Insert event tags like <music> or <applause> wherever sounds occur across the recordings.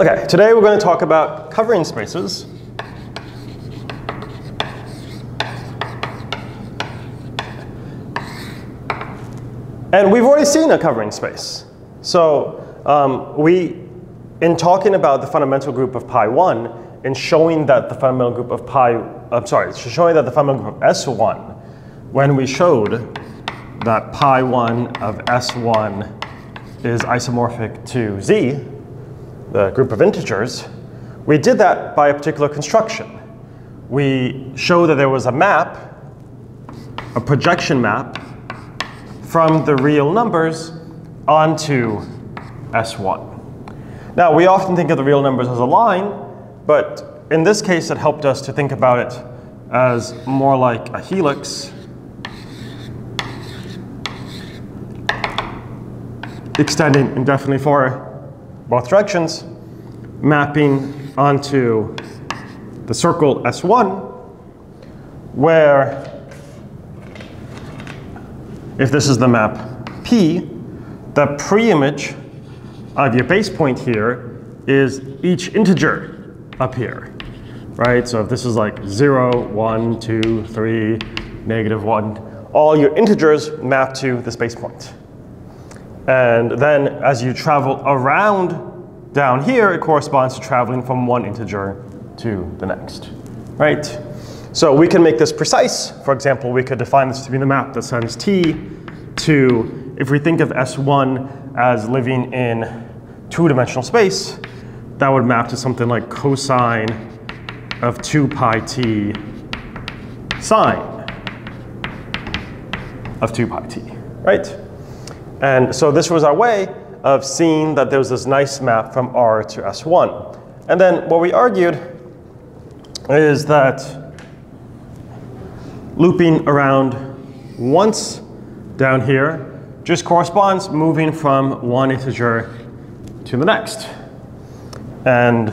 Okay, today we're going to talk about covering spaces. And we've already seen a covering space. So um, we, in talking about the fundamental group of pi 1, in showing that the fundamental group of pi, I'm sorry, showing that the fundamental group of S1, when we showed that pi 1 of S1 is isomorphic to Z, the group of integers, we did that by a particular construction. We show that there was a map, a projection map, from the real numbers onto S1. Now, we often think of the real numbers as a line, but in this case, it helped us to think about it as more like a helix extending indefinitely for both directions, mapping onto the circle S1, where if this is the map P, the preimage of your base point here is each integer up here, right? So if this is like 0, 1, 2, 3, negative 1, all your integers map to this base point. And then as you travel around down here, it corresponds to traveling from one integer to the next, right? So we can make this precise. For example, we could define this to be the map that sends t to, if we think of S1 as living in two-dimensional space, that would map to something like cosine of 2 pi t sine of 2 pi t, right? And so this was our way of seeing that there was this nice map from R to S1. And then what we argued is that looping around once down here just corresponds moving from one integer to the next. And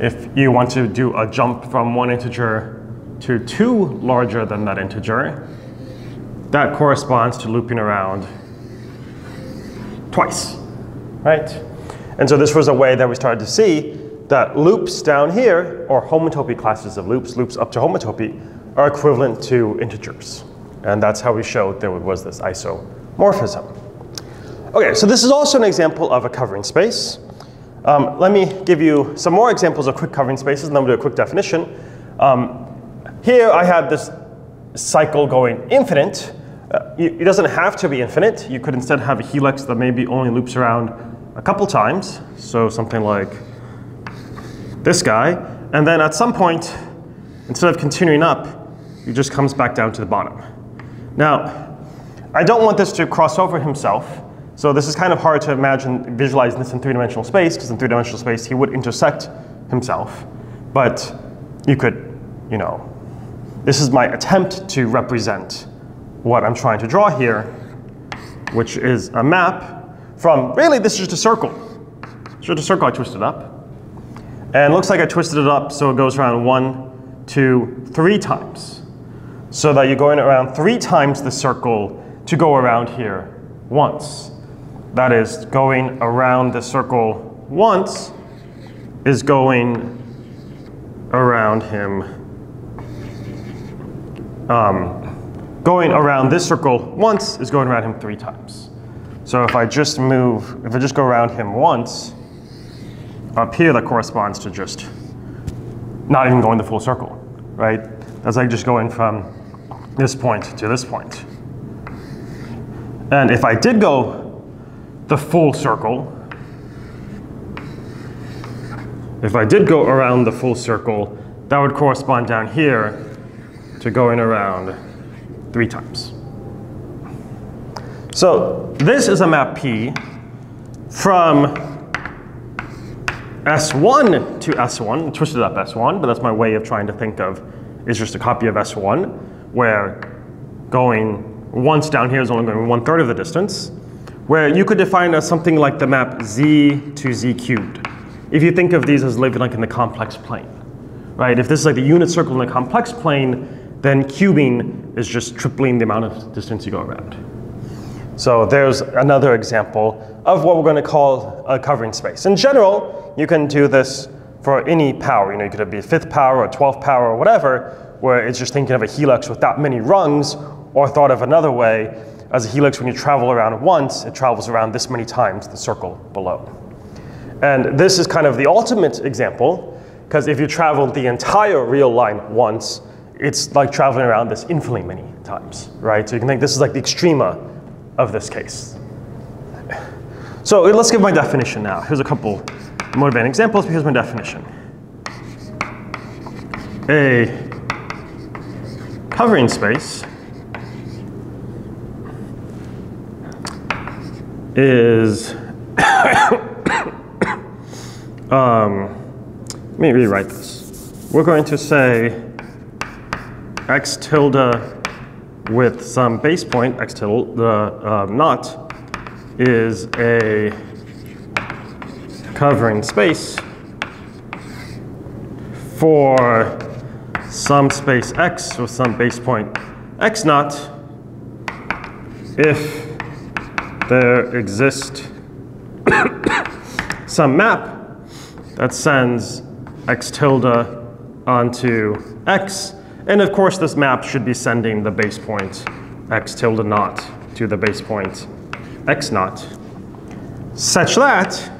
if you want to do a jump from one integer to two larger than that integer, that corresponds to looping around twice, right? And so this was a way that we started to see that loops down here, or homotopy classes of loops, loops up to homotopy, are equivalent to integers. And that's how we showed there was this isomorphism. Okay, so this is also an example of a covering space. Um, let me give you some more examples of quick covering spaces, and then we'll do a quick definition. Um, here I had this cycle going infinite, uh, it doesn't have to be infinite. You could instead have a helix that maybe only loops around a couple times. So something like this guy. And then at some point, instead of continuing up, it just comes back down to the bottom. Now, I don't want this to cross over himself. So this is kind of hard to imagine visualizing this in three-dimensional space, because in three-dimensional space, he would intersect himself. But you could, you know, this is my attempt to represent what I'm trying to draw here, which is a map from, really this is just a circle. It's just a circle I twisted up. And looks like I twisted it up so it goes around one, two, three times. So that you're going around three times the circle to go around here once. That is, going around the circle once is going around him um, going around this circle once is going around him three times. So if I just move, if I just go around him once, up here that corresponds to just not even going the full circle, right? That's like just going from this point to this point. And if I did go the full circle, if I did go around the full circle, that would correspond down here to going around three times. So this is a map P from S1 to S1, twisted up S1, but that's my way of trying to think of is just a copy of S1, where going once down here is only going one third of the distance, where you could define as something like the map Z to Z cubed. If you think of these as living like in the complex plane, right? If this is like the unit circle in the complex plane, then cubing is just tripling the amount of distance you go around. So there's another example of what we're going to call a covering space. In general, you can do this for any power. You know, you could be fifth power or 12th power or whatever, where it's just thinking of a helix with that many rungs, or thought of another way, as a helix, when you travel around once, it travels around this many times the circle below. And this is kind of the ultimate example, because if you travel the entire real line once, it's like traveling around this infinitely many times, right? So you can think this is like the extrema of this case. So let's give my definition now. Here's a couple motivating examples, but here's my definition. A covering space is <coughs> um, let me rewrite this. We're going to say x tilde with some base point, x tilde uh, naught, is a covering space for some space x with some base point x naught if there exists <coughs> some map that sends x tilde onto x. And of course, this map should be sending the base point x tilde naught to the base point x naught, such that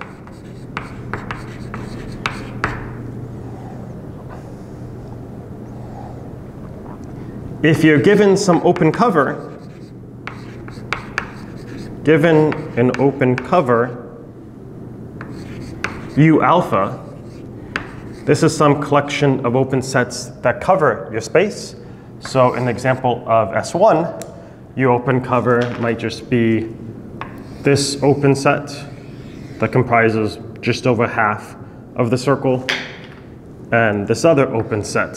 if you're given some open cover, given an open cover, U alpha, this is some collection of open sets that cover your space. So in the example of S1, U open cover might just be this open set that comprises just over half of the circle, and this other open set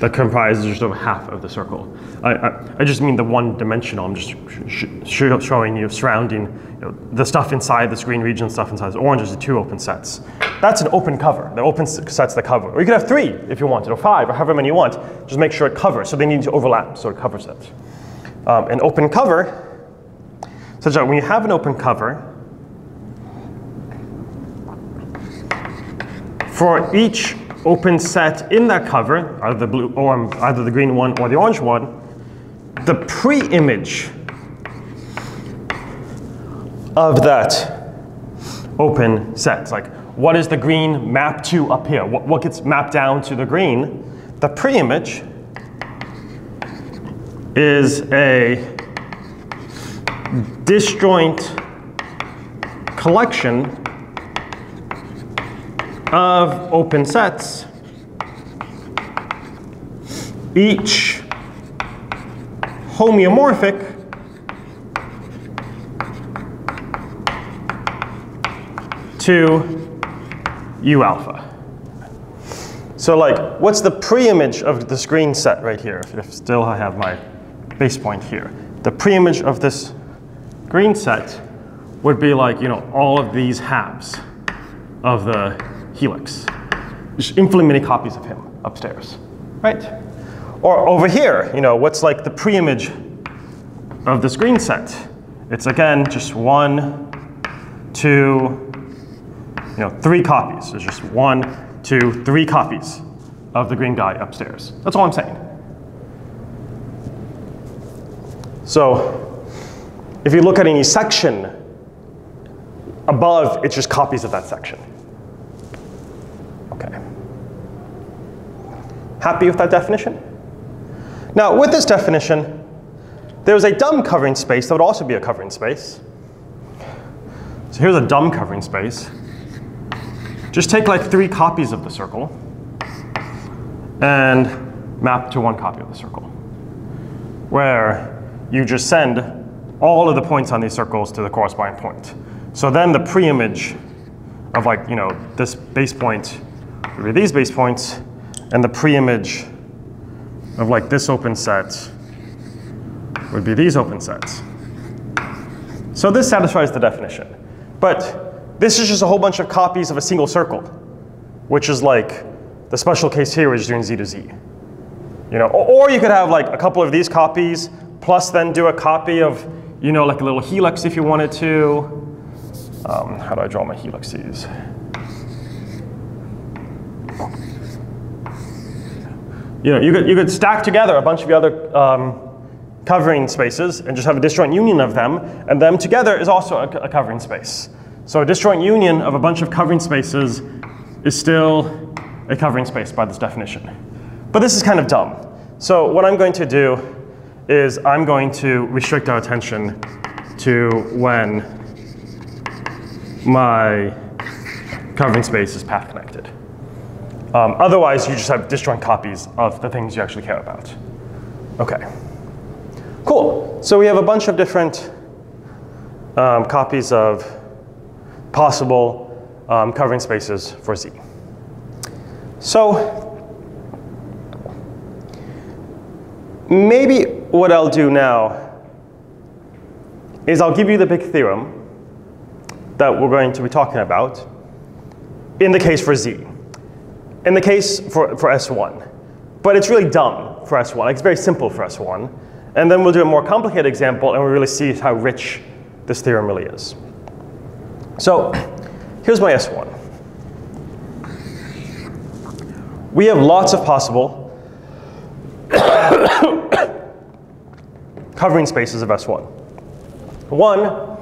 that comprises just over half of the circle. I, I, I just mean the one dimensional. I'm just sh sh showing you surrounding you know, the stuff inside this green region, stuff inside the orange is the two open sets. That's an open cover, the open sets that cover. Or you could have three if you wanted, or five, or however many you want. Just make sure it covers. So they need to overlap, so it covers it. Um, an open cover, such that when you have an open cover, for each open set in that cover, either the blue or either the green one or the orange one, the pre-image of that open set. Like, what is the green mapped to up here? What, what gets mapped down to the green? The pre-image is a disjoint collection of open sets, each homeomorphic to U alpha. So like, what's the pre-image of the green set right here? If still I have my base point here. The pre-image of this green set would be like, you know, all of these halves of the helix. Just infinitely many copies of him upstairs, right? Or over here, you know, what's like the pre-image of this green set? It's again just one, two, you know, three copies. There's just one, two, three copies of the green guy upstairs. That's all I'm saying. So if you look at any section above, it's just copies of that section. Okay. Happy with that definition? Now, with this definition, there's a dumb covering space that would also be a covering space. So here's a dumb covering space. Just take like three copies of the circle and map to one copy of the circle, where you just send all of the points on these circles to the corresponding point. So then the pre-image of like, you know, this base point would be these base points, and the pre-image of like this open set would be these open sets. So this satisfies the definition. But this is just a whole bunch of copies of a single circle, which is like the special case here is doing z to z. You know, or you could have like a couple of these copies, plus then do a copy of you know, like a little helix if you wanted to. Um, how do I draw my helices? You know, you could, you could stack together a bunch of the other um, covering spaces and just have a disjoint union of them, and them together is also a, a covering space. So a disjoint union of a bunch of covering spaces is still a covering space by this definition. But this is kind of dumb. So what I'm going to do is I'm going to restrict our attention to when my covering space is path connected. Um, otherwise, you just have disjoint copies of the things you actually care about. Okay. Cool. So we have a bunch of different um, copies of possible um, covering spaces for Z. So maybe what I'll do now is I'll give you the big theorem that we're going to be talking about in the case for Z, in the case for, for S1. But it's really dumb for S1. Like it's very simple for S1. And then we'll do a more complicated example and we'll really see how rich this theorem really is. So here's my S1. We have lots of possible <coughs> covering spaces of S1. One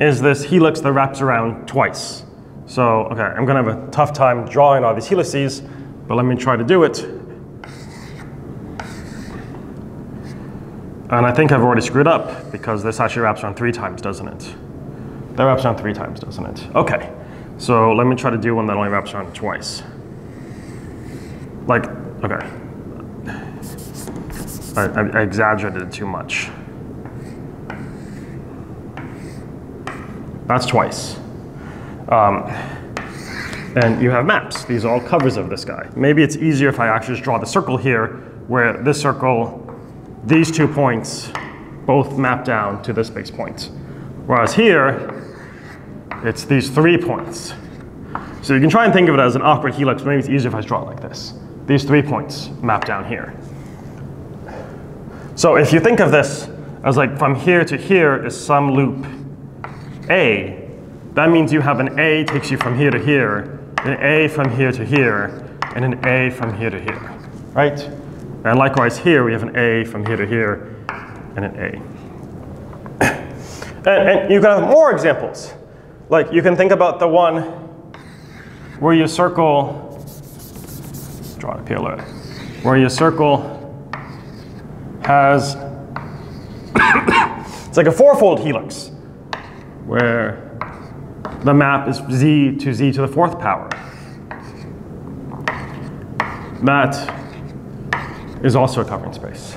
is this helix that wraps around twice. So, okay, I'm gonna have a tough time drawing all these helices, but let me try to do it. And I think I've already screwed up because this actually wraps around three times, doesn't it? That wraps around three times, doesn't it? Okay, so let me try to do one that only wraps around twice. Like, okay. I, I, I exaggerated it too much. That's twice. Um, and you have maps. These are all covers of this guy. Maybe it's easier if I actually just draw the circle here, where this circle, these two points, both map down to this base point. Whereas here, it's these three points. So you can try and think of it as an awkward helix, but maybe it's easier if I draw it like this. These three points map down here. So if you think of this as like from here to here is some loop A, that means you have an A takes you from here to here, an A from here to here, and an A from here to here, right? And likewise here, we have an A from here to here, and an A. <coughs> And, and you can have more examples. Like you can think about the one where you circle, draw it here, where your circle has, <coughs> it's like a fourfold helix, where the map is z to z to the fourth power. That is also a covering space.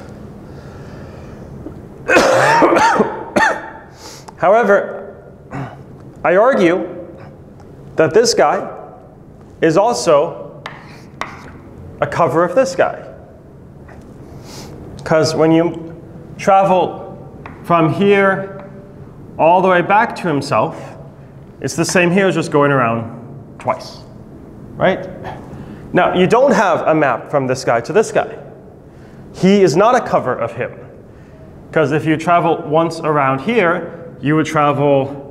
<coughs> However, I argue that this guy is also a cover of this guy. Because when you travel from here all the way back to himself, it's the same here as just going around twice, right? Now, you don't have a map from this guy to this guy. He is not a cover of him. Because if you travel once around here, you would travel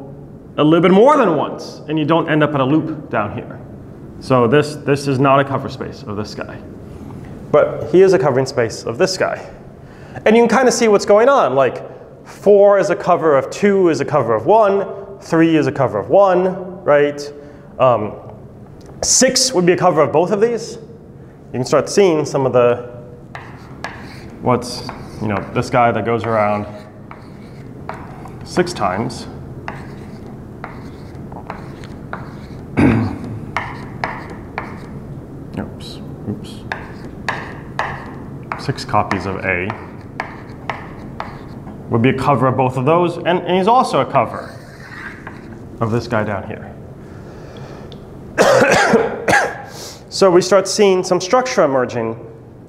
a little bit more than once, and you don't end up at a loop down here. So this, this is not a cover space of this guy. But he is a covering space of this guy. And you can kind of see what's going on. Like, 4 is a cover of 2 is a cover of 1, 3 is a cover of 1, right? Um, 6 would be a cover of both of these. You can start seeing some of the, what's, you know, this guy that goes around six times. Six copies of A would be a cover of both of those, and, and he's also a cover of this guy down here. <coughs> so we start seeing some structure emerging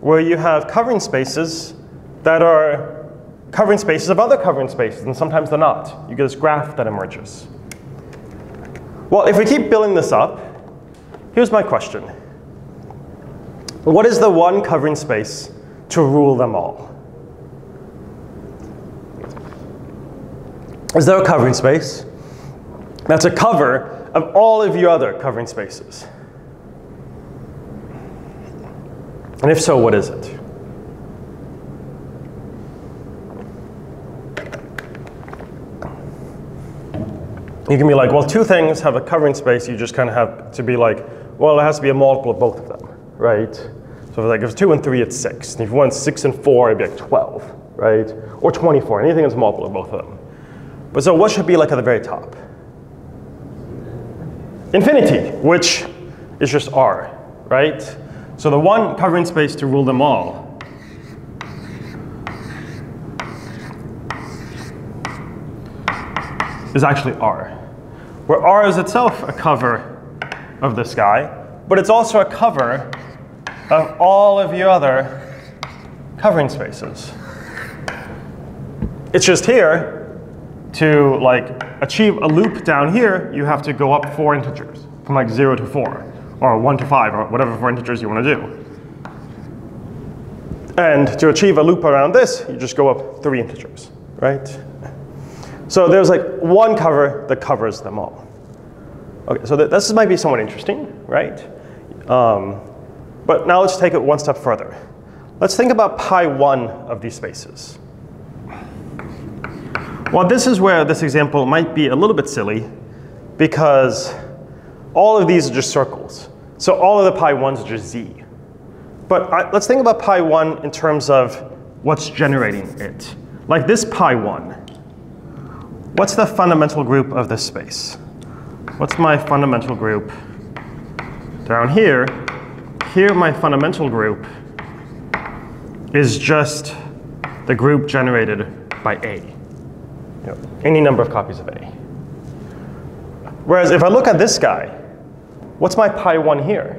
where you have covering spaces that are covering spaces of other covering spaces, and sometimes they're not. You get this graph that emerges. Well, if we keep building this up, here's my question. What is the one covering space to rule them all? is there a covering space that's a cover of all of your other covering spaces? And if so, what is it? You can be like, well, two things have a covering space. You just kind of have to be like, well, it has to be a multiple of both of them, right? So if like if it's two and three, it's six. And if you want six and four, it'd be like 12, right? Or 24, anything that's multiple of both of them. But so what should be like at the very top? Infinity, which is just R, right? So the one covering space to rule them all is actually R, where R is itself a cover of the sky, but it's also a cover of all of your other covering spaces. It's just here, to like achieve a loop down here, you have to go up four integers, from like zero to four, or one to five, or whatever four integers you want to do. And to achieve a loop around this, you just go up three integers, right? So there's like one cover that covers them all. Okay, so th this might be somewhat interesting, right? Um, but now let's take it one step further. Let's think about pi 1 of these spaces. Well, this is where this example might be a little bit silly because all of these are just circles. So all of the pi 1s are just z. But I, let's think about pi 1 in terms of what's generating it. Like this pi 1. What's the fundamental group of this space? What's my fundamental group? Down here, here my fundamental group is just the group generated by A. You know, any number of copies of A. Whereas if I look at this guy, what's my pi 1 here?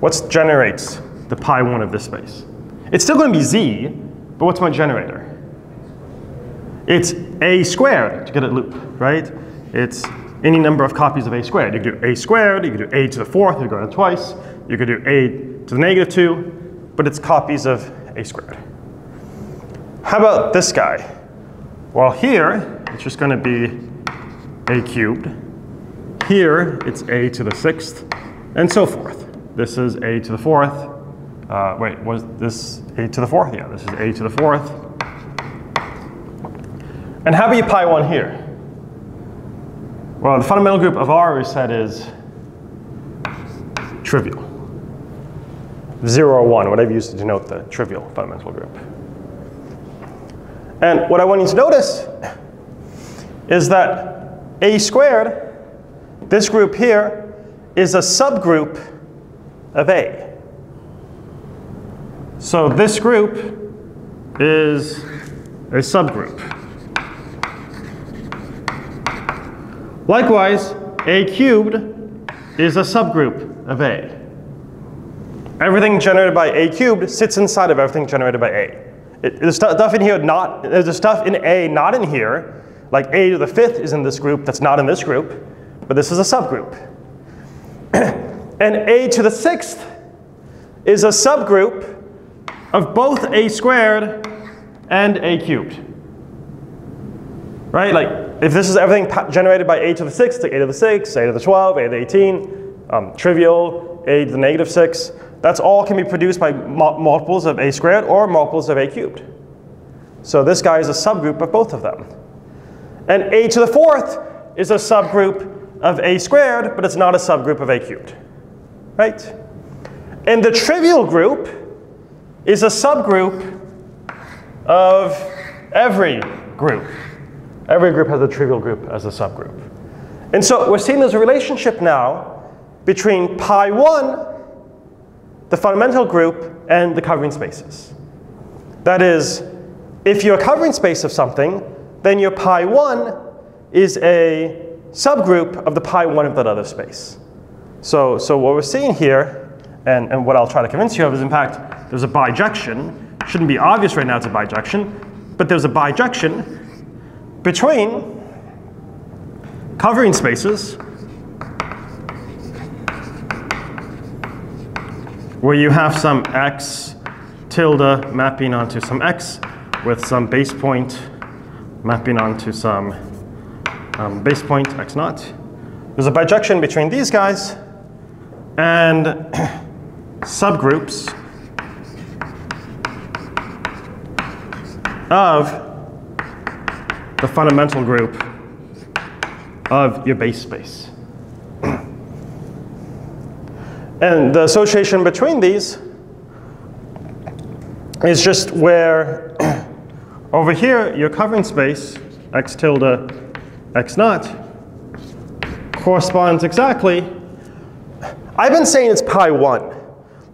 What generates the pi 1 of this space? It's still going to be z, but what's my generator? It's a squared to get a loop, right? It's any number of copies of a squared. You could do a squared, you could do a to the fourth, you could go down twice, you could do a to the negative two, but it's copies of a squared. How about this guy? Well, here, it's just going to be a cubed. Here, it's a to the sixth, and so forth. This is a to the fourth. Uh, wait, was this a to the fourth? Yeah, this is a to the fourth. And how about you pi 1 here? Well, the fundamental group of R we said is trivial. 0 or 1, whatever you use to denote the trivial fundamental group. And what I want you to notice is that A squared, this group here, is a subgroup of A. So this group is a subgroup. Likewise, A cubed is a subgroup of A. Everything generated by A cubed sits inside of everything generated by A. It, there's stuff in here not, there's stuff in A not in here, like A to the fifth is in this group that's not in this group, but this is a subgroup. <clears throat> and A to the sixth is a subgroup of both A squared and A cubed. Right, like if this is everything generated by a to the 6, like a to the 6, a to the 12, a to the 18, um, trivial, a to the negative 6, that's all can be produced by multiples of a squared or multiples of a cubed. So this guy is a subgroup of both of them. And a to the fourth is a subgroup of a squared, but it's not a subgroup of a cubed. Right? And the trivial group is a subgroup of every group. Every group has a trivial group as a subgroup. And so we're seeing there's a relationship now between pi 1, the fundamental group, and the covering spaces. That is, if you're a covering space of something, then your pi 1 is a subgroup of the pi 1 of that other space. So, so what we're seeing here, and, and what I'll try to convince you of is in fact, there's a bijection. Shouldn't be obvious right now it's a bijection, but there's a bijection between covering spaces where you have some x tilde mapping onto some x with some base point mapping onto some um, base point x naught. There's a bijection between these guys and <clears throat> subgroups of the fundamental group of your base space. <clears throat> and the association between these is just where <clears throat> over here your covering space x tilde x naught corresponds exactly. I've been saying it's pi 1.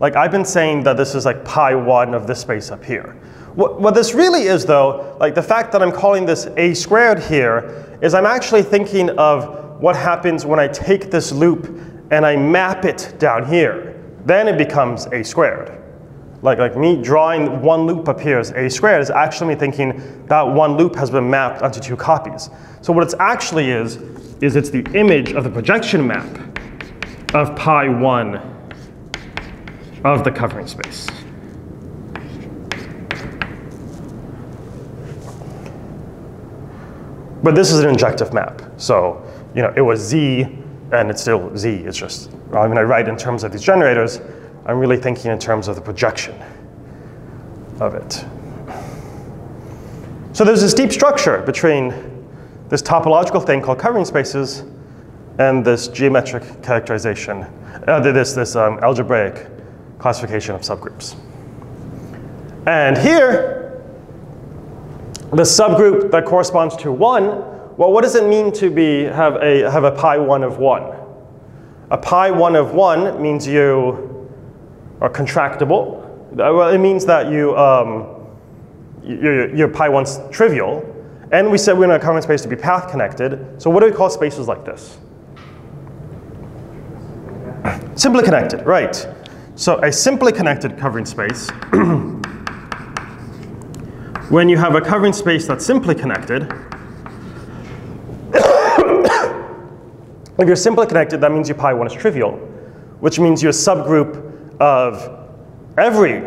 Like I've been saying that this is like pi 1 of this space up here. What, what this really is though, like the fact that I'm calling this a squared here, is I'm actually thinking of what happens when I take this loop and I map it down here. Then it becomes a squared. Like, like me drawing one loop up here as a squared is actually me thinking that one loop has been mapped onto two copies. So what it actually is, is it's the image of the projection map of pi 1 of the covering space. But this is an injective map. So, you know, it was Z and it's still Z. It's just, when I write in terms of these generators, I'm really thinking in terms of the projection of it. So there's this deep structure between this topological thing called covering spaces and this geometric characterization, uh, this, this um, algebraic classification of subgroups. And here, the subgroup that corresponds to 1, well, what does it mean to be, have, a, have a pi 1 of 1? A pi 1 of 1 means you are contractible. Well, it means that you, um, your, your pi 1's trivial. And we said we want a covering space to be path connected. So what do we call spaces like this? Simply connected, right. So a simply connected covering space <clears throat> when you have a covering space that's simply connected, <coughs> if you're simply connected, that means your pi 1 is trivial, which means you're a subgroup of every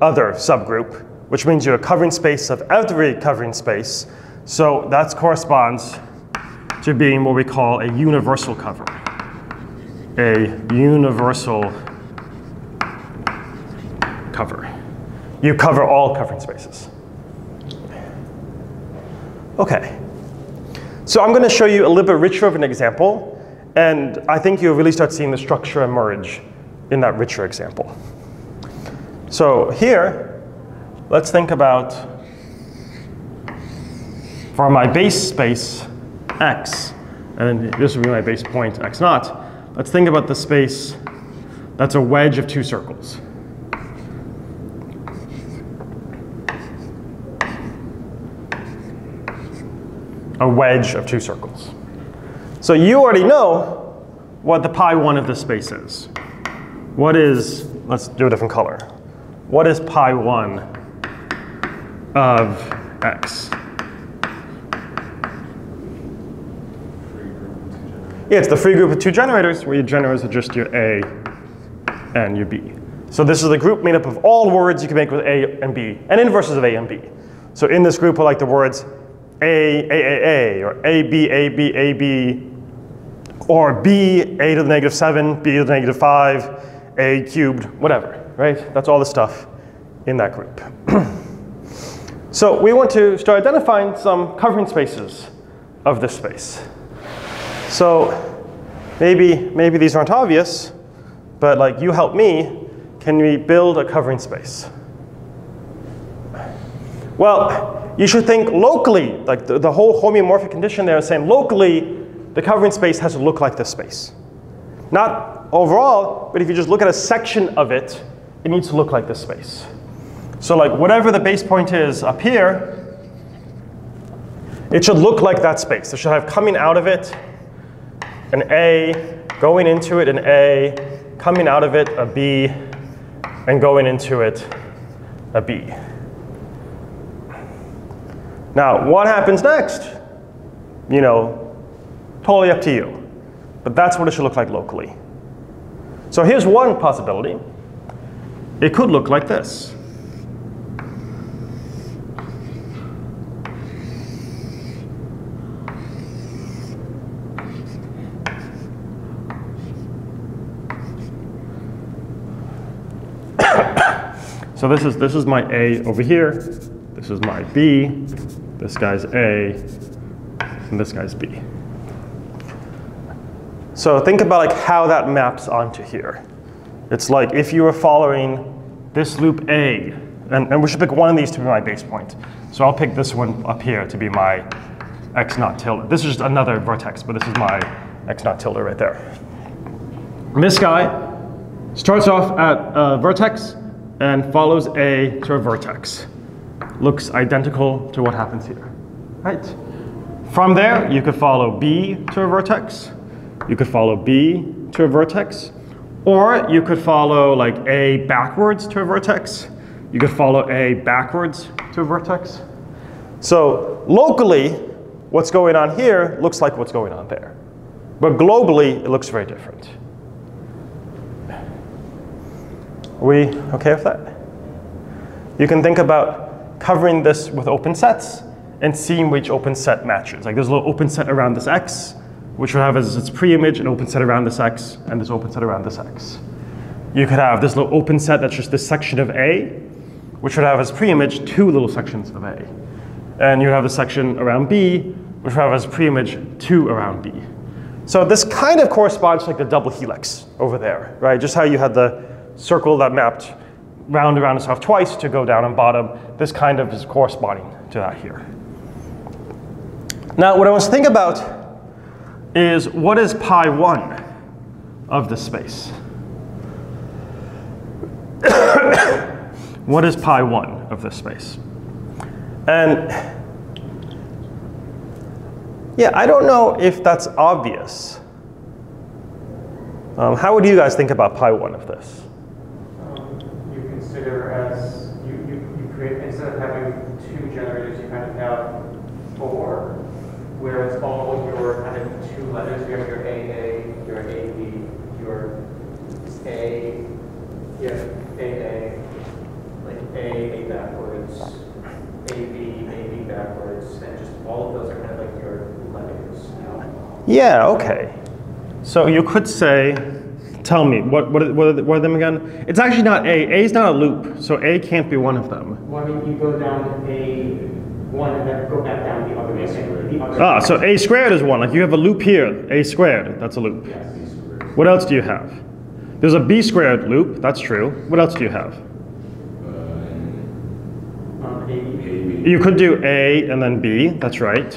other subgroup, which means you're a covering space of every covering space. So that corresponds to being what we call a universal cover. A universal cover. You cover all covering spaces. Okay. So I'm going to show you a little bit richer of an example, and I think you'll really start seeing the structure emerge in that richer example. So here, let's think about for my base space x, and this would be my base point x naught, let's think about the space that's a wedge of two circles. A wedge of two circles. So you already know what the pi 1 of this space is. What is, let's do a different color. What is pi 1 of x? Yeah, it's the free group of two generators where your generators are just your A and your B. So this is the group made up of all words you can make with A and B and inverses of A and B. So in this group are like the words a, A, A, or A, B, A, B, A, B, or B, A to the negative 7, B to the negative 5, A cubed, whatever, right? That's all the stuff in that group. <clears throat> so we want to start identifying some covering spaces of this space. So maybe, maybe these aren't obvious, but like you help me, can we build a covering space? Well, you should think locally, like the, the whole homeomorphic condition there is saying locally, the covering space has to look like this space. Not overall, but if you just look at a section of it, it needs to look like this space. So like whatever the base point is up here, it should look like that space. It should have coming out of it an A, going into it an A, coming out of it a B, and going into it a B. Now, what happens next? You know, totally up to you. But that's what it should look like locally. So here's one possibility. It could look like this. <coughs> so this is, this is my A over here. This is my B. This guy's A, and this guy's B. So think about like how that maps onto here. It's like if you were following this loop A, and, and we should pick one of these to be my base point. So I'll pick this one up here to be my x naught tilde. This is just another vertex, but this is my x naught tilde right there. And this guy starts off at a vertex and follows A to a vertex. Looks identical to what happens here, right? From there, you could follow B to a vertex. You could follow B to a vertex. Or you could follow like A backwards to a vertex. You could follow A backwards to a vertex. So locally, what's going on here looks like what's going on there. But globally, it looks very different. Are we okay with that? You can think about covering this with open sets and seeing which open set matches. Like there's a little open set around this x, which would have as its pre-image an open set around this x, and this open set around this x. You could have this little open set that's just this section of A, which would have as pre-image two little sections of A. And you have a section around B, which would have as pre-image two around B. So this kind of corresponds to like the double helix over there, right? Just how you had the circle that mapped round around itself twice to go down and bottom. This kind of is corresponding to that here. Now, what I want to think about is what is pi 1 of this space? <coughs> what is pi 1 of this space? And yeah, I don't know if that's obvious. Um, how would you guys think about pi 1 of this? consider as you, you, you create, instead of having two generators, you kind of have four, where it's all your kind of two letters. You have your AA, your AB, your A, yeah, AA, like A, A backwards, AB, AB backwards, and just all of those are kind of like your letters. Yeah, okay. So you could say, Tell me, what, what, are, what, are, what are them again? It's actually not A. A is not a loop, so A can't be one of them. Why don't you go down A one and then go back down the other way. The other Ah, so A squared is one. Like you have a loop here, A squared, that's a loop. Yes. What else do you have? There's a B squared loop, that's true. What else do you have? Um, A, You could do A and then B, that's right.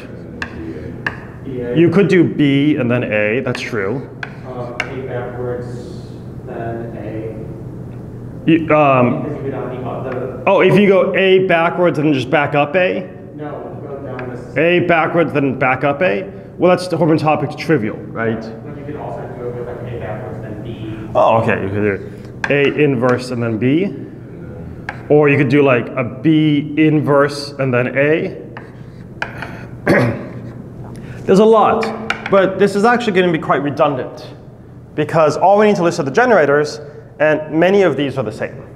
BA, You could do B and then A, that's true. A backwards, then A. You, um, Because you go down the oh, if you go A backwards and then just back up A, no, go down this. A backwards then back up A, well that's the homotopic trivial, right? But you could also do it with like A backwards, then B. Oh, okay. You could do A inverse and then B. Or you could do like a B inverse and then A. <clears throat> There's a lot, but this is actually going to be quite redundant because all we need to list are the generators, and many of these are the same.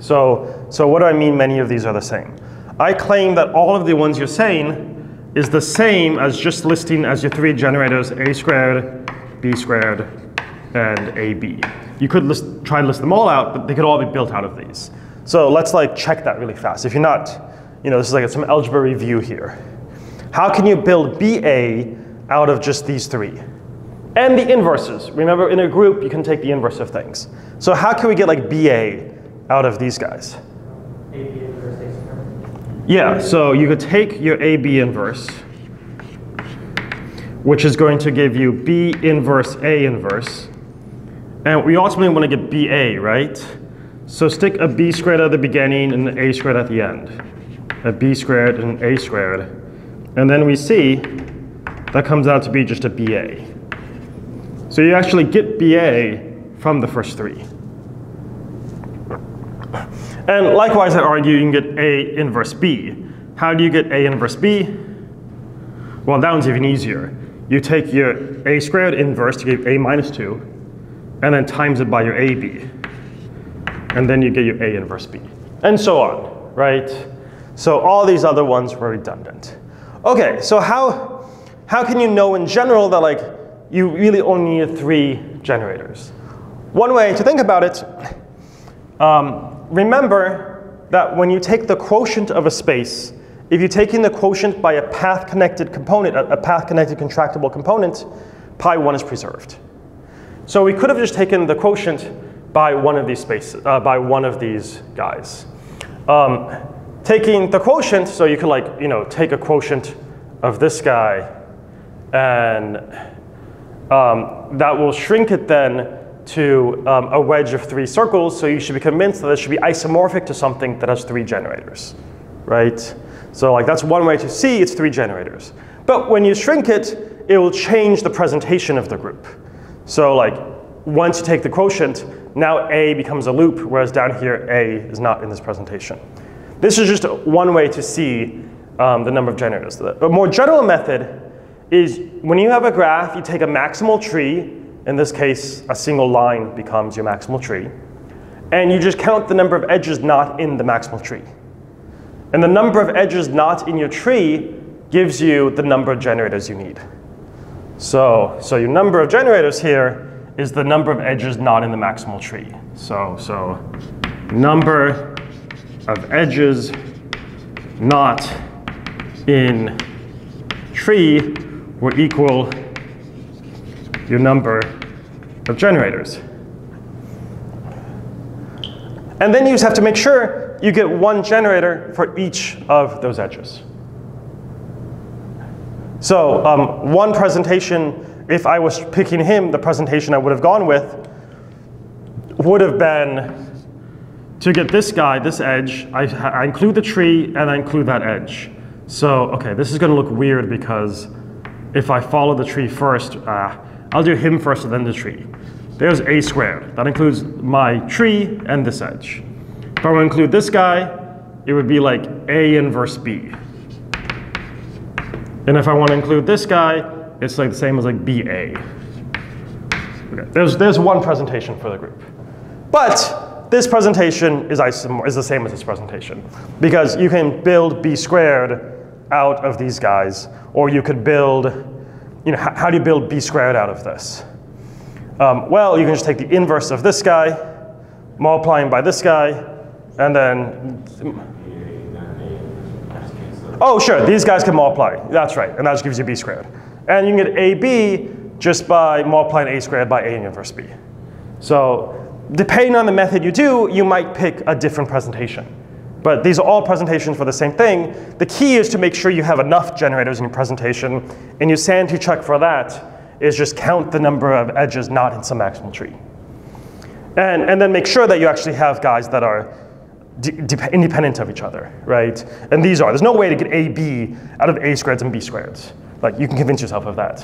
So, so what do I mean many of these are the same? I claim that all of the ones you're saying is the same as just listing as your three generators A squared, B squared, and AB. You could list, try and list them all out, but they could all be built out of these. So let's like check that really fast. If you're not, you know, this is like some algebra review here. How can you build BA out of just these three? And the inverses. Remember, in a group, you can take the inverse of things. So how can we get like BA out of these guys? A, B inverse, A squared. Yeah, so you could take your AB inverse, which is going to give you B inverse A inverse. And we ultimately want to get BA, right? So stick a B squared at the beginning and an A squared at the end. A B squared and an A squared. And then we see that comes out to be just a BA. So you actually get BA from the first three. And likewise, I argue you can get A inverse B. How do you get A inverse B? Well, that one's even easier. You take your A squared inverse to give A minus 2, and then times it by your AB. And then you get your A inverse B. And so on, right? So all these other ones were redundant. Okay, so how, how can you know in general that like you really only need three generators? One way to think about it, um, remember that when you take the quotient of a space, if you're taking the quotient by a path-connected component, a, a path-connected contractible component, pi 1 is preserved. So we could have just taken the quotient by one of these spaces, uh, by one of these guys. Um, taking the quotient, so you could like, you know, take a quotient of this guy and um, that will shrink it then to um, a wedge of three circles, so you should be convinced that it should be isomorphic to something that has three generators, right? So like that's one way to see it's three generators. But when you shrink it, it will change the presentation of the group. So like once you take the quotient, now A becomes a loop, whereas down here A is not in this presentation. This is just one way to see um, the number of generators. A more general method is when you have a graph, you take a maximal tree, in this case, a single line becomes your maximal tree, and you just count the number of edges not in the maximal tree. And the number of edges not in your tree gives you the number of generators you need. So, so your number of generators here is the number of edges not in the maximal tree. So, so number of edges not in tree will equal your number of generators. And then you just have to make sure you get one generator for each of those edges. So um, one presentation, if I was picking him, the presentation I would have gone with would have been to get this guy, this edge, I, I include the tree and I include that edge. So, okay, this is gonna look weird because if I follow the tree first, uh, I'll do him first and then the tree. There's a squared. That includes my tree and this edge. If I want to include this guy, it would be like A inverse B. And if I want to include this guy, it's like the same as like BA. Okay, there's, there's one presentation for the group. But this presentation is, is the same as this presentation because you can build B squared out of these guys, or you could build, you know, how do you build B squared out of this? Um, well, you can just take the inverse of this guy, multiplying by this guy, and then, oh sure, these guys can multiply, that's right, and that just gives you B squared. And you can get AB just by multiplying A squared by A inverse B. So depending on the method you do, you might pick a different presentation. But these are all presentations for the same thing. The key is to make sure you have enough generators in your presentation, and your sanity check for that is just count the number of edges not in some maximal tree. And, and then make sure that you actually have guys that are independent of each other, right? And these are, there's no way to get AB out of A squareds and B squareds. Like, you can convince yourself of that.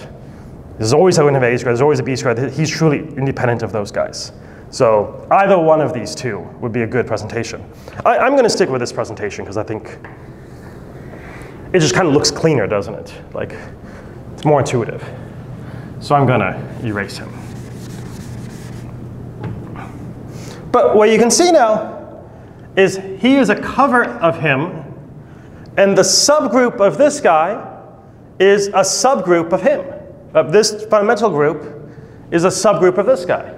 There's always a to have A squared, there's always a B squared. He's truly independent of those guys. So either one of these two would be a good presentation. I, am going to stick with this presentation because I think it just kind of looks cleaner, doesn't it? Like, it's more intuitive. So I'm going to erase him. But what you can see now is he is a cover of him, and the subgroup of this guy is a subgroup of him. Of this fundamental group is a subgroup of this guy.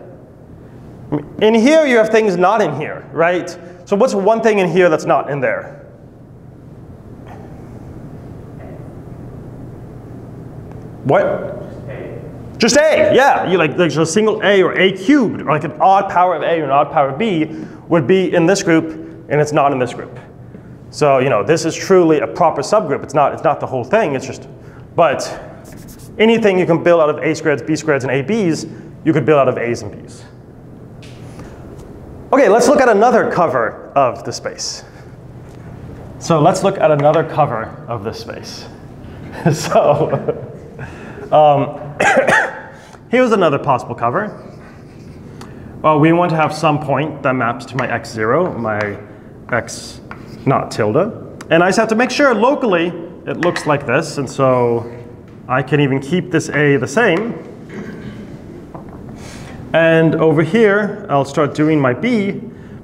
In here, you have things not in here, right? So what's one thing in here that's not in there? What? Just A, Just A, yeah. You like there's a single A or A cubed, or like an odd power of A or an odd power of B would be in this group, and it's not in this group. So you know this is truly a proper subgroup. It's not. It's not the whole thing. It's just, but anything you can build out of A squareds, B squareds, and ABs, you could build out of A's and B's. Okay, let's look at another cover of the space. So let's look at another cover of this space. <laughs> so um, <coughs> here's another possible cover. Well, we want to have some point that maps to my x0, my x not tilde. And I just have to make sure locally it looks like this. And so I can even keep this a the same. And over here, I'll start doing my B,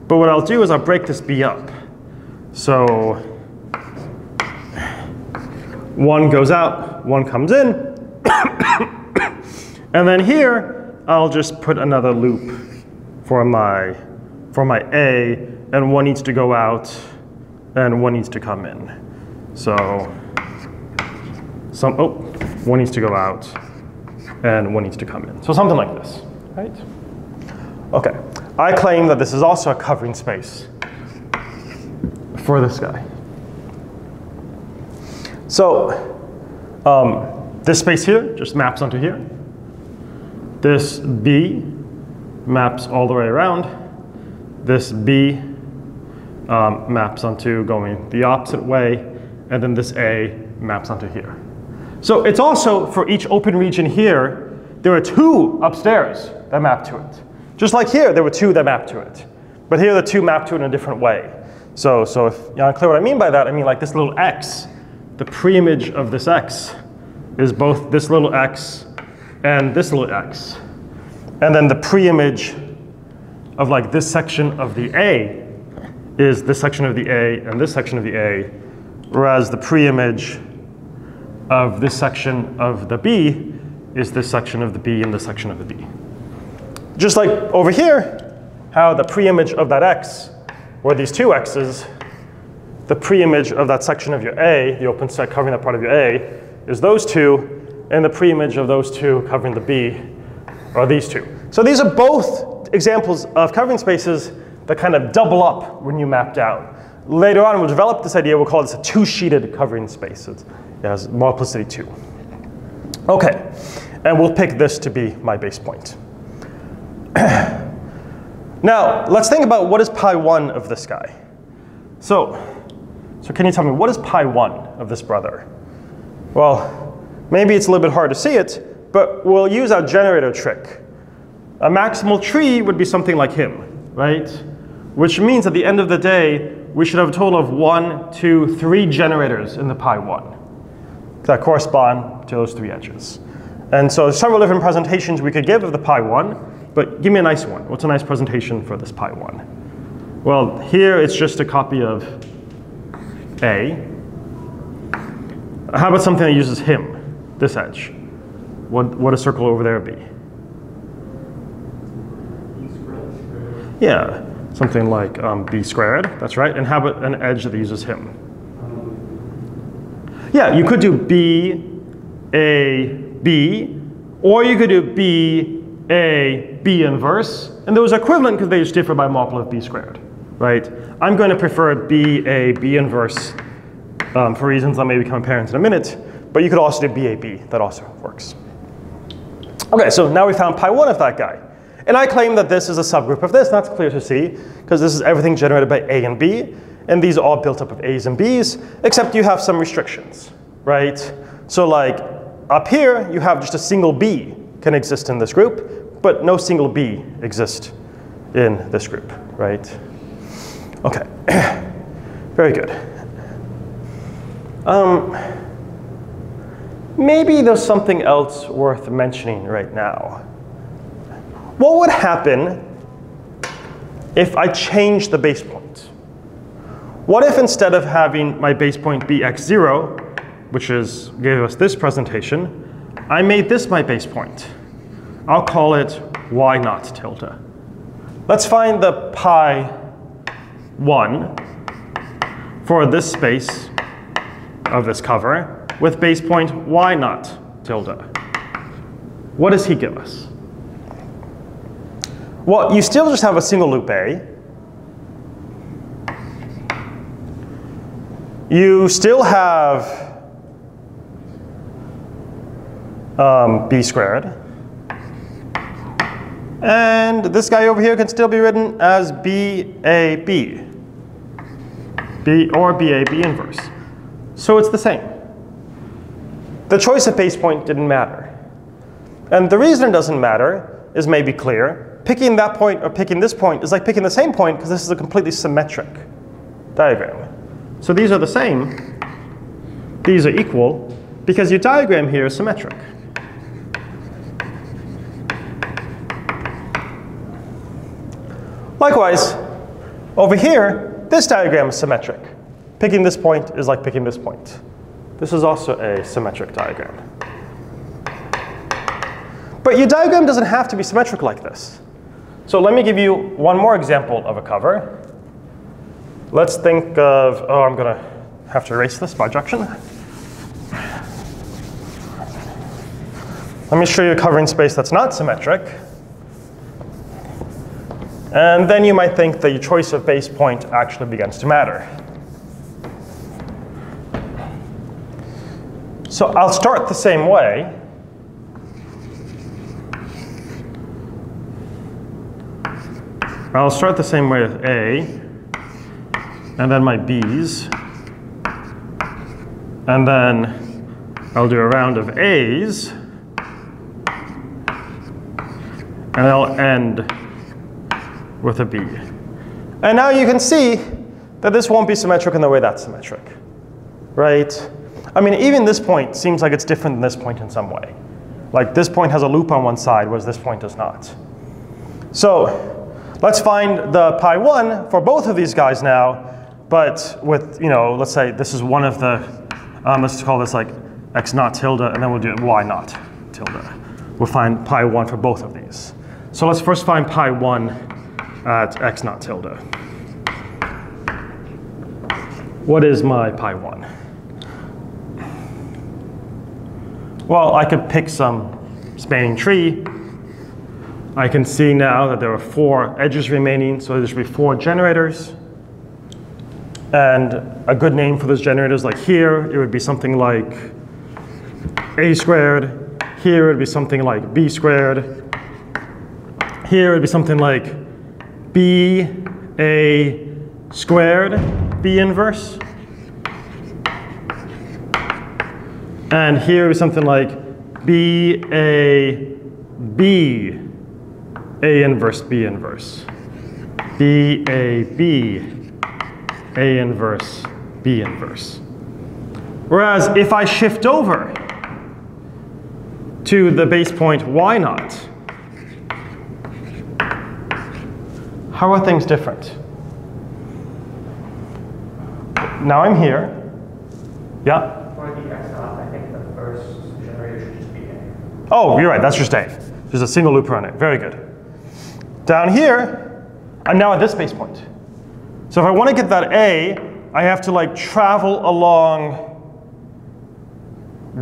but what I'll do is I'll break this B up. So one goes out, one comes in, <coughs> and then here, I'll just put another loop for my, for my A, and one needs to go out and one needs to come in. So some, oh, one needs to go out and one needs to come in. So something like this, right? Okay, I claim that this is also a covering space for this guy. So um, this space here just maps onto here. This B maps all the way around. This B um, maps onto going the opposite way, and then this A maps onto here. So it's also, for each open region here, there are two upstairs that map to it. Just like here, there were two that map to it. But here, the two map to it in a different way. So, so if you're not clear what I mean by that, I mean like this little x, the preimage of this x is both this little x and this little x. And then the preimage of like this section of the A is this section of the A and this section of the A, whereas the preimage of this section of the B is this section of the B and this section of the B. Just like over here, how the preimage of that X, or these two X's, the preimage of that section of your A, the open set covering that part of your A, is those two, and the preimage of those two covering the B are these two. So these are both examples of covering spaces that kind of double up when you map down. Later on, we'll develop this idea, we'll call this a two-sheeted covering space. It has multiplicity two. Okay, and we'll pick this to be my base point. <clears throat> now, let's think about what is pi 1 of this guy. So, so can you tell me, what is pi 1 of this brother? Well, maybe it's a little bit hard to see it, but we'll use our generator trick. A maximal tree would be something like him, right? Which means at the end of the day, we should have a total of one, two, three generators in the pi 1 that correspond to those three edges. And so several different presentations we could give of the pi 1, but give me a nice one. What's a nice presentation for this pi 1? Well, here it's just a copy of A. How about something that uses him, this edge? What would a circle over there be? Yeah, something like um, b squared, that's right. And how about an edge that uses him? Yeah, you could do b, a, b, or you could do b, a, b inverse, and those are equivalent because they just differ by multiple of b squared, right? I'm going to prefer b, a, b inverse um, for reasons that may become apparent in a minute, but you could also do b, a, b, that also works. Okay, so now we found pi 1 of that guy. And I claim that this is a subgroup of this, that's clear to see, because this is everything generated by A and B, and these are all built up of A's and B's, except you have some restrictions, right? So like up here, you have just a single B can exist in this group, but no single B exist in this group, right? Okay, <clears throat> very good. Um, maybe there's something else worth mentioning right now. What would happen if I change the base point? What if instead of having my base point be x0, which is gave us this presentation, I made this my base point? I'll call it y naught tilde. Let's find the pi 1 for this space of this cover with base point y naught tilde. What does he give us? Well, you still just have a single loop A. You still have um, b squared. And this guy over here can still be written as BAB. B or BAB inverse. So it's the same. The choice of base point didn't matter. And the reason it doesn't matter is maybe clear picking that point or picking this point is like picking the same point because this is a completely symmetric diagram. So these are the same. These are equal because your diagram here is symmetric. Likewise, over here, this diagram is symmetric. Picking this point is like picking this point. This is also a symmetric diagram. But your diagram doesn't have to be symmetric like this. So let me give you one more example of a cover. let's think of, oh, I'm going to have to erase this bijection. Let me show you a covering space that's not symmetric. And then you might think the choice of base point actually begins to matter. So I'll start the same way. I'll start the same way with A, and then my B's, and then I'll do a round of A's, and I'll end with a B. And now you can see that this won't be symmetric in the way that's symmetric, right? I mean, even this point seems like it's different than this point in some way. Like this point has a loop on one side, whereas this point does not. So let's find the pi 1 for both of these guys now, but with, you know, let's say this is one of the, um, let's call this like x naught tilde, and then we'll do y naught tilde. We'll find pi 1 for both of these. So let's first find pi 1 Uh, at x naught tilde. What is my pi 1? Well, I could pick some spanning tree. I can see now that there are four edges remaining, so there should be four generators. And a good name for those generators, like here, it would be something like a squared. Here it would be something like b squared. Here it would be something like b a squared, b inverse. And here is something like B A B A inverse B inverse. B A B A inverse B inverse. Whereas if I shift over to the base point y naught, how are things different? Now I'm here. Yeah? Oh, you're right, that's just A. There's a single loop around it. Very good. Down here, I'm now at this base point. So if I want to get that A, I have to like travel along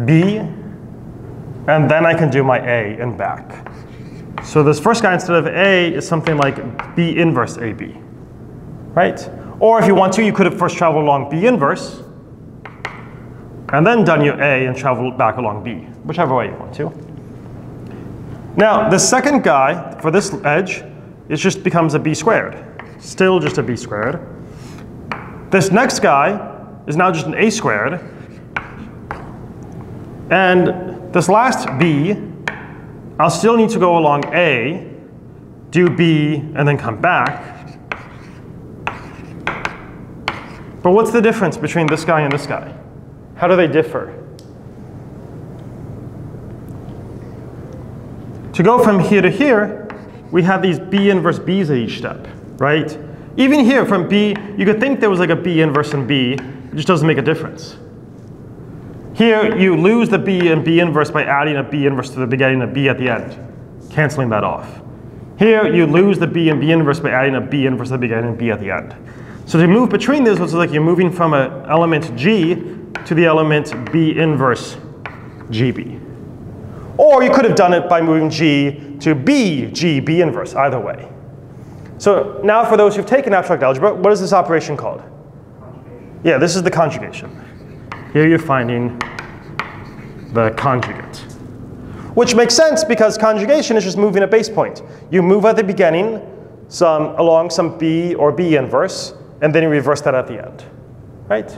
B, and then I can do my A and back. So this first guy instead of A is something like B inverse AB, right? Or if you want to, you could have first traveled along B inverse, and then done your A and traveled back along B, whichever way you want to. Now, the second guy for this edge, it just becomes a b squared. Still just a b squared. This next guy is now just an a squared. And this last b, I'll still need to go along a, do b, and then come back. But what's the difference between this guy and this guy? How do they differ? To go from here to here, we have these B inverse B's at each step, right? Even here from B, you could think there was like a B inverse and B, it just doesn't make a difference. Here, you lose the B and B inverse by adding a B inverse to the beginning and a B at the end, canceling that off. Here, you lose the B and B inverse by adding a B inverse at the beginning and B at the end. So to move between these, it's like you're moving from an element G to the element B inverse GB. Or you could have done it by moving G to B, G, B inverse, either way. So now for those who've taken abstract algebra, what is this operation called? Yeah, this is the conjugation. Here you're finding the conjugate. Which makes sense because conjugation is just moving a base point. You move at the beginning some, along some B or B inverse, and then you reverse that at the end, right?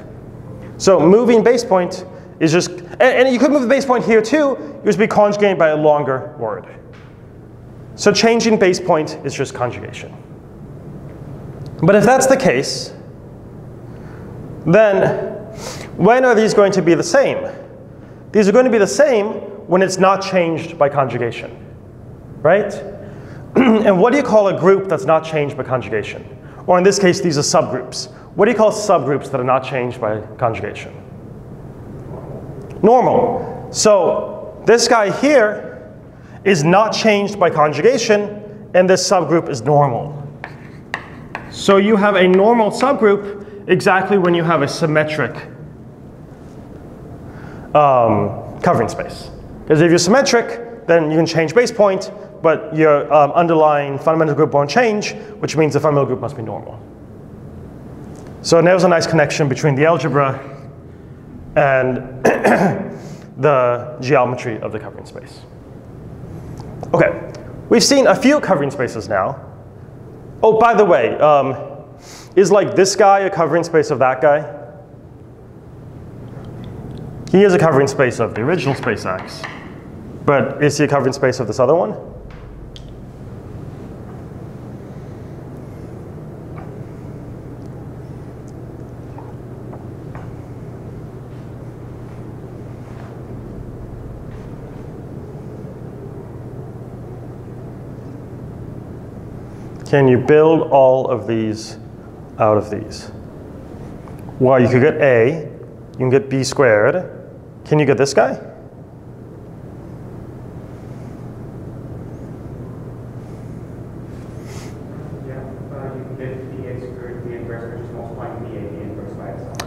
So moving base point is just, and, and you could move the base point here too, it would be conjugated by a longer word. So changing base point is just conjugation. But if that's the case, then when are these going to be the same? These are going to be the same when it's not changed by conjugation, right? <clears throat> and what do you call a group that's not changed by conjugation? Or in this case, these are subgroups. What do you call subgroups that are not changed by conjugation? normal. So this guy here is not changed by conjugation, and this subgroup is normal. So you have a normal subgroup exactly when you have a symmetric um, covering space. Because if you're symmetric, then you can change base point, but your um, underlying fundamental group won't change, which means the fundamental group must be normal. So there's a nice connection between the algebra and <coughs> the geometry of the covering space. Okay, we've seen a few covering spaces now. Oh, by the way, um, is like this guy a covering space of that guy? He is a covering space of the original space X, but is he a covering space of this other one? Can you build all of these out of these? Well, you could get A, you can get B squared. Can you get this guy?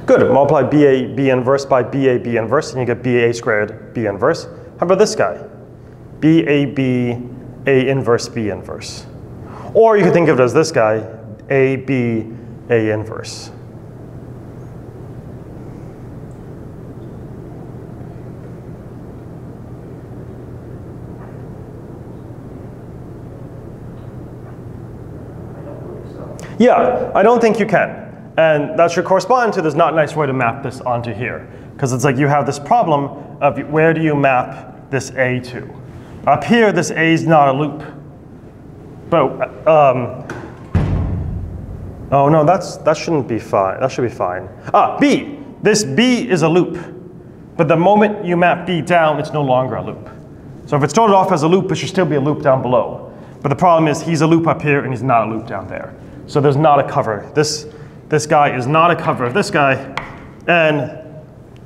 Good, multiply BA B inverse by BA B inverse, and you get BA squared B inverse. How about this guy? BAB A inverse B inverse. Or you could think of it as this guy, AB A inverse. I don't believe so. Yeah, I don't think you can. And that should correspond to there's not a nice way to map this onto here. Because it's like you have this problem of where do you map this A to? Up here, this A is not a loop. But, um, oh no, that's, that shouldn't be fine. That should be fine. Ah, B. This B is a loop. But the moment you map B down, it's no longer a loop. So if it started off as a loop, it should still be a loop down below. But the problem is he's a loop up here and he's not a loop down there. So there's not a cover. This, this guy is not a cover of this guy. And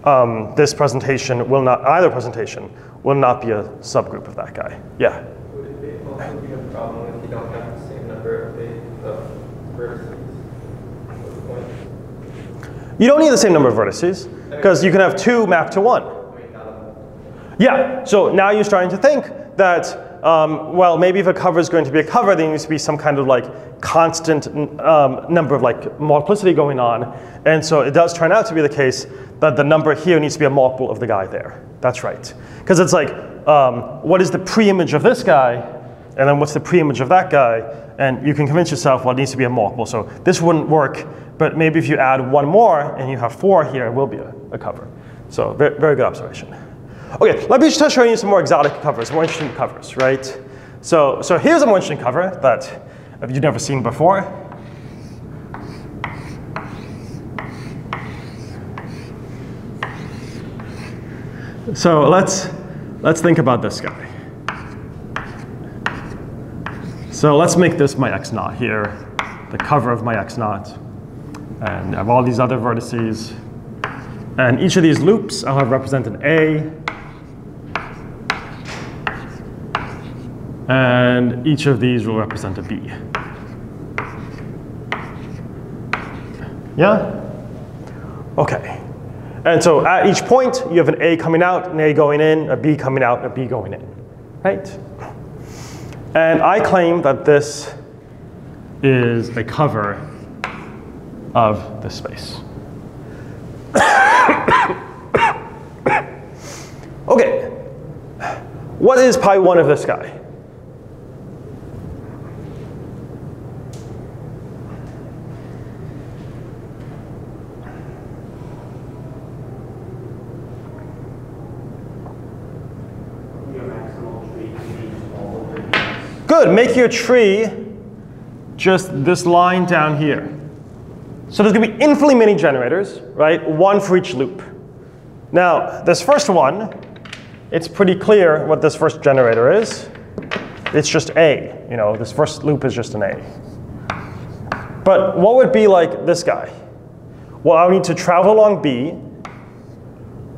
um, this presentation will not, either presentation will not be a subgroup of that guy. Yeah. Would it be also be a problem if you don't have the same number of the of vertices? What's the point? You don't need the same number of vertices because you can have two mapped to one. I mean, not a, Yeah, so now you're starting to think that, um, well, maybe if a cover is going to be a cover, there needs to be some kind of like constant um, number of like multiplicity going on. And so it does turn out to be the case that the number here needs to be a multiple of the guy there. That's right. Because it's like, um, what is the pre-image of this guy? And then what's the pre-image of that guy? And you can convince yourself, well, it needs to be a multiple. So this wouldn't work, but maybe if you add one more and you have four here, it will be a, a cover. So very, very good observation. Okay, let me just show you some more exotic covers, more interesting covers, right? So, so here's a more interesting cover that you've never seen before. So let's, let's think about this guy. So let's make this my x naught here, the cover of my x naught. And I have all these other vertices. And each of these loops I'll have represented A. And each of these will represent a B. Yeah? Okay. And so at each point, you have an A coming out, an A going in, a B coming out, a B going in. Right? And I claim that this is a cover of the space. <coughs> okay. What is pi 1 of this guy? Your maximal tree can be small over these. Good, make your tree just this line down here. So there's gonna be infinitely many generators, right? One for each loop. Now, this first one, it's pretty clear what this first generator is. It's just A, you know, this first loop is just an A. But what would be like this guy? Well, I would need to travel along B,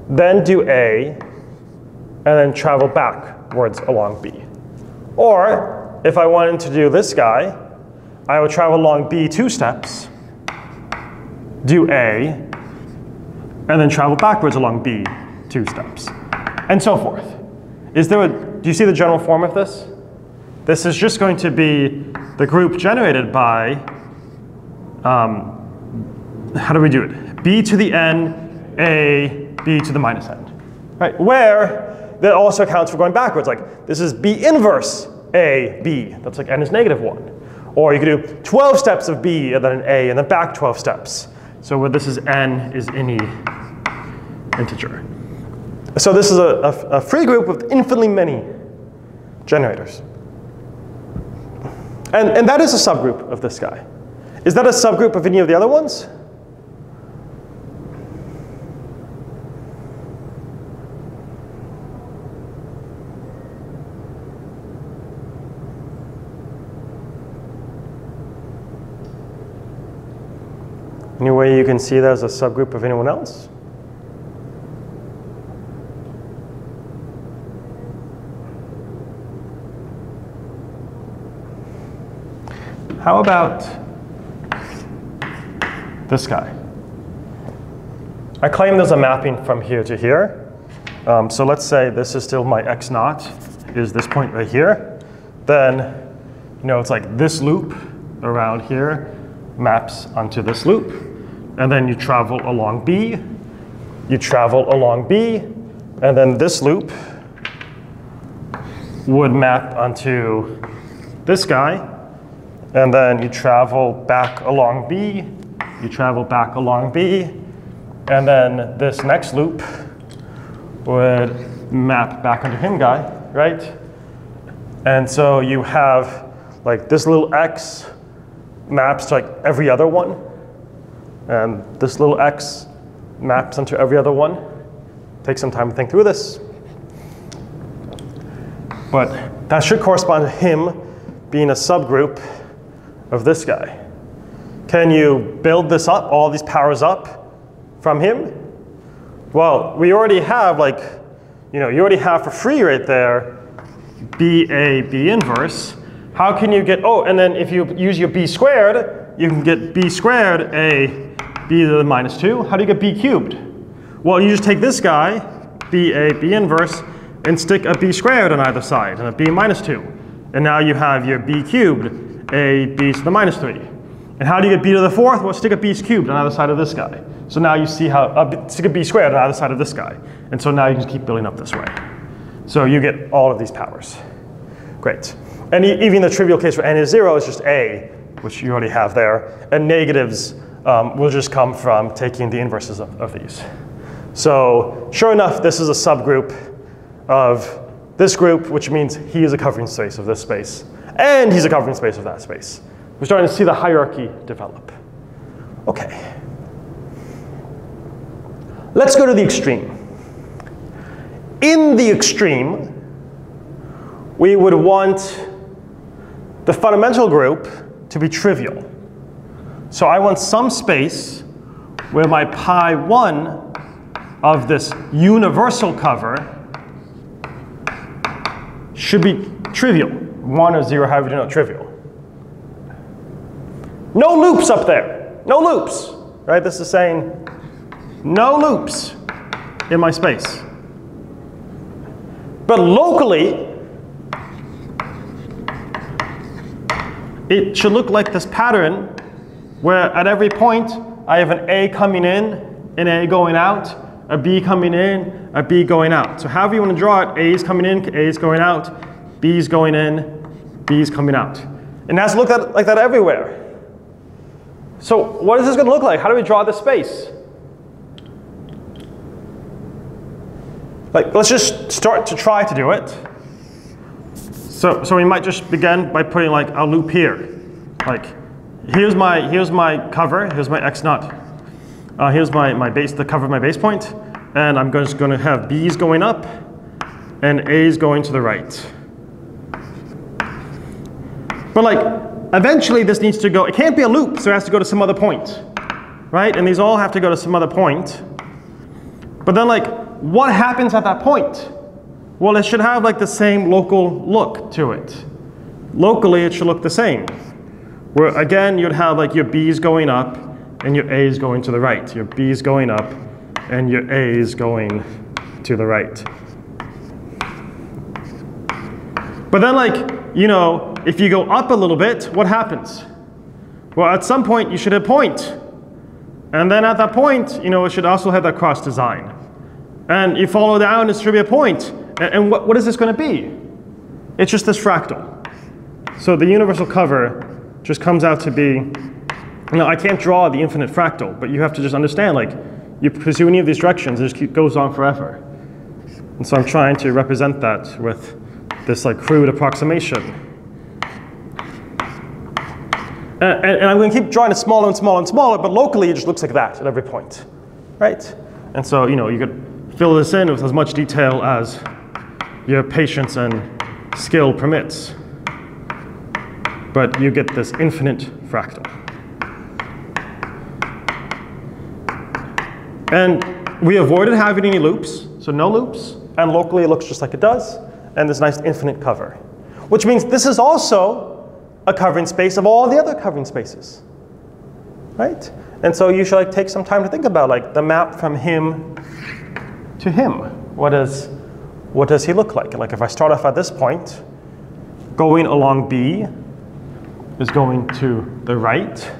then do A, and then travel backwards along B. Or if I wanted to do this guy, I would travel along B two steps, do A, and then travel backwards along B two steps, and so forth. Is there a, do you see the general form of this? This is just going to be the group generated by, um, how do we do it? B to the n, A, B to the minus n. Right, where that also accounts for going backwards. Like this is B inverse A, B. That's like n is negative one. Or you could do 12 steps of B and then an A and then back 12 steps. So where this is n is any integer. So this is a, a, a free group with infinitely many generators. And, and that is a subgroup of this guy. Is that a subgroup of any of the other ones? Any way you can see that as a subgroup of anyone else? How about this guy? I claim there's a mapping from here to here. Um, so let's say this is still my x naught, is this point right here. Then, you know, it's like this loop around here maps onto this loop. And then you travel along B, you travel along B, and then this loop would map onto this guy, and then you travel back along B, you travel back along B, and then this next loop would map back onto him guy, right? And so you have like this little x maps to like every other one, and this little x maps onto every other one. Take some time to think through this. But that should correspond to him being a subgroup of this guy. Can you build this up, all these powers up from him? Well, we already have like, you know, you already have for free right there, B A B inverse. How can you get, oh, and then if you use your B squared, you can get B squared A B to the minus two. How do you get B cubed? Well, you just take this guy, B A B inverse, and stick a B squared on either side and a B minus two. And now you have your B cubed a b to the minus 3. And how do you get b to the fourth? Well, stick a b cubed on either side of this guy. So now you see how, uh, stick a b squared on either side of this guy. And so now you can keep building up this way. So you get all of these powers. Great. And even the trivial case where n is 0 is just a, which you already have there. And negatives um, will just come from taking the inverses of, of these. So sure enough, this is a subgroup of this group, which means he is a covering space of this space and he's a covering space of that space. We're starting to see the hierarchy develop. Okay. Let's go to the extreme. In the extreme, we would want the fundamental group to be trivial. So I want some space where my pi 1 of this universal cover should be trivial one or zero, however you know, trivial. No loops up there. No loops. Right? This is saying no loops in my space. But locally, it should look like this pattern where at every point I have an A coming in, an A going out, a B coming in, a B going out. So however you want to draw it, A is coming in, A is going out, B is going in, B is coming out. And it has to look that, like that everywhere. So what is this going to look like? How do we draw this space? Like, let's just start to try to do it. So, so we might just begin by putting like a loop here. Like, here's my, here's my cover, here's my x naught. Uh, here's my, my base, the cover of my base point, and I'm just going to have b's going up and a's going to the right. But like, eventually this needs to go, it can't be a loop, so it has to go to some other point, right? And these all have to go to some other point. But then like, what happens at that point? Well, it should have like the same local look to it. Locally, it should look the same. Where again, you'd have like your B's going up and your A is going to the right. Your B is going up, and your A is going to the right. But then, like, you know, if you go up a little bit, what happens? Well, at some point, you should hit point. And then at that point, you know, it should also have that cross design. And you follow down, it should be a point. And, and what, what is this going to be? It's just this fractal. So the universal cover just comes out to be, you know, I can't draw the infinite fractal, but you have to just understand, like, you pursue any of these directions, it just keep, goes on forever. And so I'm trying to represent that with this like crude approximation. Uh, and, and, I'm going to keep drawing it smaller and smaller and smaller, but locally it just looks like that at every point, right? And so, you know, you could fill this in with as much detail as your patience and skill permits. But you get this infinite fractal. And we avoided having any loops, so no loops, and locally it looks just like it does, and this nice infinite cover. Which means this is also a covering space of all the other covering spaces, right? And so you should like take some time to think about like the map from him to him. What is, what does he look like? Like if I start off at this point, going along B is going to the right,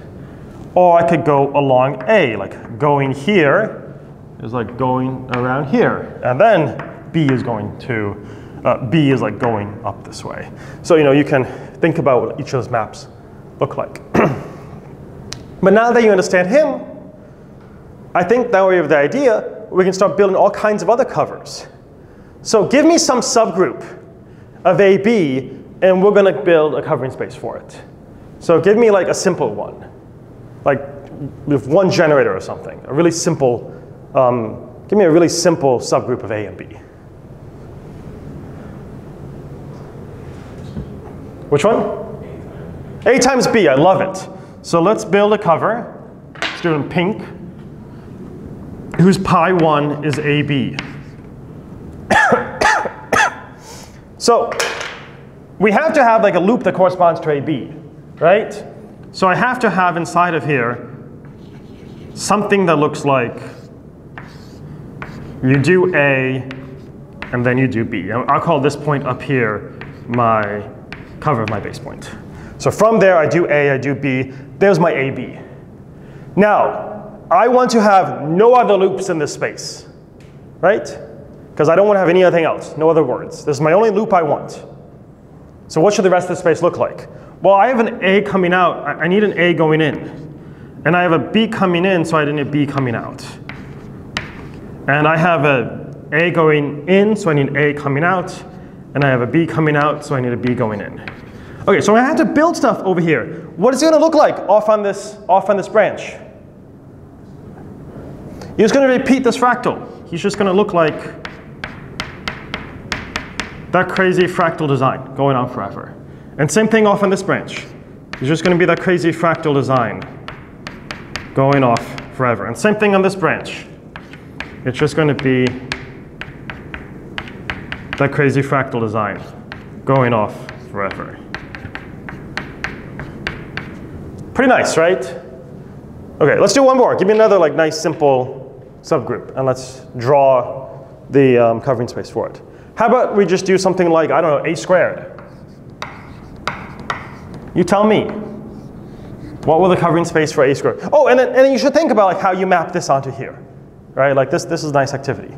or I could go along A, like going here is like going around here. And then B is going to, uh, B is like going up this way. So, you know, you can think about what each of those maps look like. <clears throat> but now that you understand him, I think now we have the idea, we can start building all kinds of other covers. So give me some subgroup of AB, and we're going to build a covering space for it. So give me like a simple one, like with one generator or something, a really simple um, give me a really simple subgroup of A and B. Which one? A times B, I love it. So let's build a cover. Let's do it in pink. Whose pi 1 is AB. <coughs> so we have to have like a loop that corresponds to AB, right? So I have to have inside of here something that looks like you do A, and then you do B. I'll call this point up here my cover of my base point. So from there, I do A, I do B. There's my AB. Now, I want to have no other loops in this space, right? Because I don't want to have anything else, no other words. This is my only loop I want. So what should the rest of the space look like? Well, I have an A coming out. I need an A going in. And I have a B coming in, so I need a B coming out. And I have a A going in, so I need A coming out. And I have a B coming out, so I need a B going in. Okay, so I had to build stuff over here. What is it gonna look like off on this, off on this branch? You're just gonna repeat this fractal. He's just gonna look like that crazy fractal design going on forever. And same thing off on this branch. It's just gonna be that crazy fractal design going off forever. And same thing on this branch. It's just going to be that crazy fractal design going off forever. Pretty nice, right? Okay, let's do one more. Give me another like nice simple subgroup and let's draw the um, covering space for it. How about we just do something like, I don't know, a squared. You tell me. What will the covering space for a squared? Oh, and then, and then you should think about like how you map this onto here right? Like this, this is nice activity.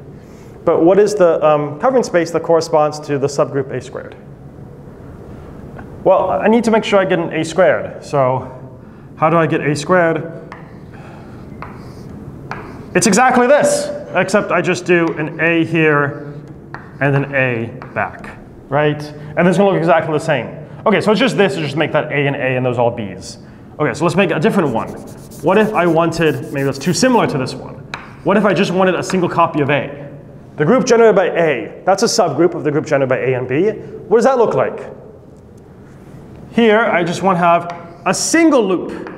But what is the um, covering space that corresponds to the subgroup A squared? Well, I need to make sure I get an A squared. So how do I get A squared? It's exactly this, except I just do an A here and an A back, right? And this is gonna look exactly the same. Okay, so it's just this, just make that A and A and those all B's. Okay, so let's make a different one. What if I wanted, maybe that's too similar to this one. What if I just wanted a single copy of A? The group generated by A, that's a subgroup of the group generated by A and B. What does that look like? Here, I just want to have a single loop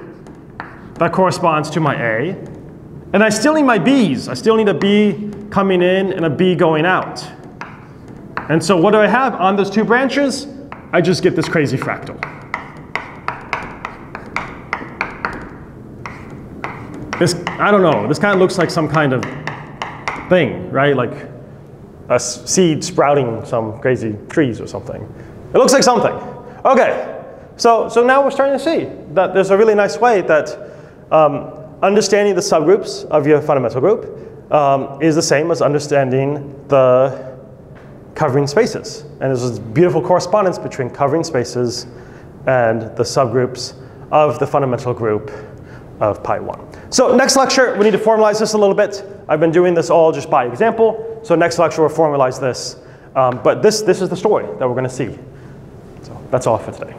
that corresponds to my A. And I still need my B's. I still need a B coming in and a B going out. And so what do I have on those two branches? I just get this crazy fractal. this, I don't know, this kind of looks like some kind of thing, right? Like a seed sprouting some crazy trees or something. It looks like something. Okay, so, so now we're starting to see that there's a really nice way that um, understanding the subgroups of your fundamental group um, is the same as understanding the covering spaces. And there's this beautiful correspondence between covering spaces and the subgroups of the fundamental group of pi 1. So next lecture, we need to formalize this a little bit. I've been doing this all just by example. So next lecture, we'll formalize this. Um, but this, this is the story that we're going to see. So that's all for today.